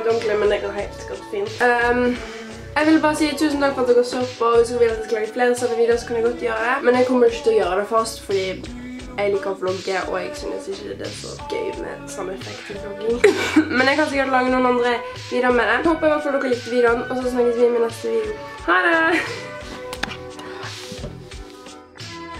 Opp ordentlig, men det går helt godt fint. Ehm, jeg vil bare si tusen takk for at dere så på. Hvis dere vil at jeg skal lage flere sånne videoer, så kan jeg godt gjøre det. Men jeg kommer ikke til å gjøre det fast, fordi jeg liker å vlogge, og jeg synes ikke det er så gøy med samme effekt til vlogging. men jeg kan sikkert lage noen andre videoer med det. Håper i hvert fall dere likte videoen, og så snakkes vi med neste video. Ha det!